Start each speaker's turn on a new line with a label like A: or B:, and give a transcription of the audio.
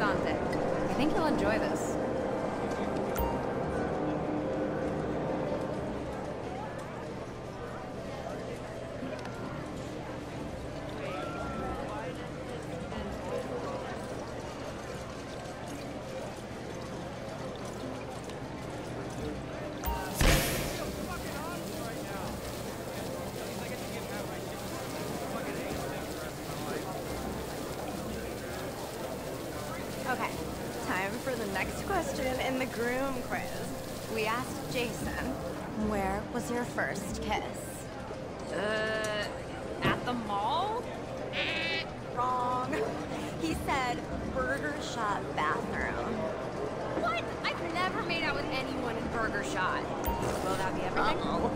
A: I think you'll enjoy this.
B: Okay, time for the next question in the groom quiz. We asked Jason, where was your first kiss?
C: Uh, at the mall?
B: Wrong. He said Burger Shot bathroom.
C: What? I've never made out with anyone in Burger Shot. Will that be everything?
B: Uh-oh.